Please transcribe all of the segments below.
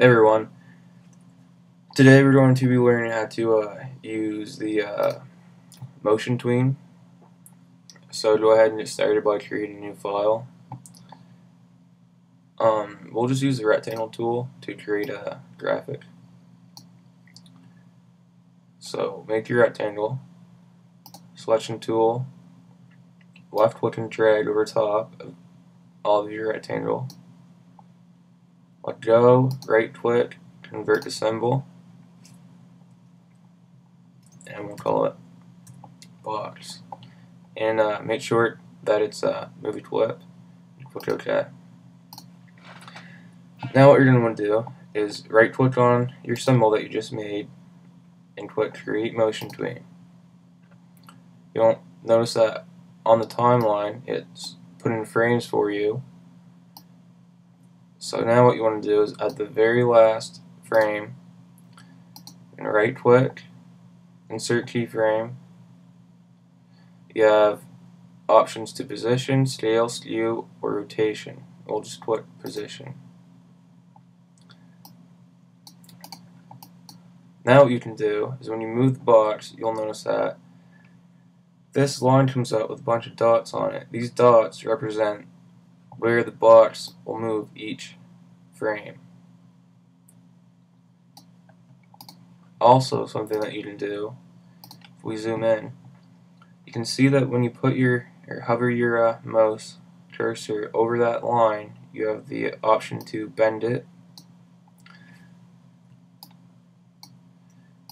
everyone. Today we're going to be learning how to uh, use the uh, motion tween. So go ahead and get started by creating a new file. Um, we'll just use the rectangle tool to create a graphic. So make your rectangle, selection tool, left click and drag over top of all of your rectangle. Let go, right click, convert to symbol, and we'll call it box. And uh, make sure that it's a movie clip. Click OK. Now what you're going to want to do is right click on your symbol that you just made and click create motion tween. You'll notice that on the timeline it's putting frames for you so now what you want to do is at the very last frame, and right click, insert keyframe. You have options to position, scale, skew, or rotation. We'll just click position. Now what you can do is when you move the box, you'll notice that this line comes up with a bunch of dots on it. These dots represent where the box will move each frame. Also, something that you can do, if we zoom in, you can see that when you put your, or hover your uh, mouse cursor over that line, you have the option to bend it,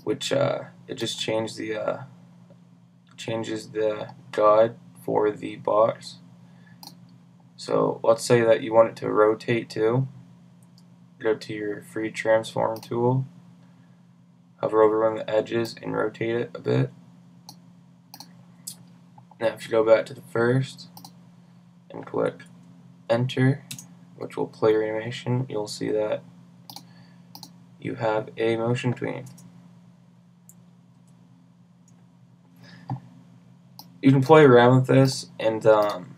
which uh, it just changes the uh, changes the guide for the box. So let's say that you want it to rotate too. Go to your free transform tool, hover over one of the edges and rotate it a bit. Now if you go back to the first and click enter, which will play your animation, you'll see that you have a motion tween. You can play around with this and um,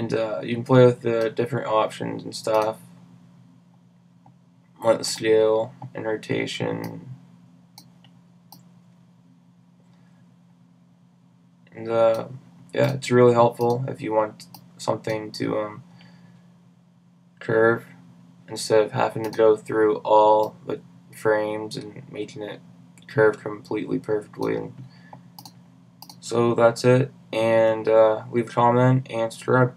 and uh, you can play with the different options and stuff. Like scale and rotation. And uh, yeah it's really helpful if you want something to um, curve instead of having to go through all the frames and making it curve completely perfectly. And so that's it. And uh, leave a comment and subscribe